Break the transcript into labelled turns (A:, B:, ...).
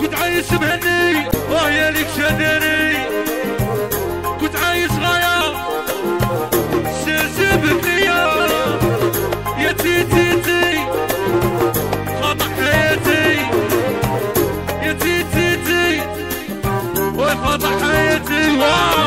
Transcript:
A: كنت عايش مهني وهي ليك شاداني كنت عايش غايا شاجب بنية يا تي تي تي خاطئ حياتي. يا تي تي تي وخاطئ حياتي. واو.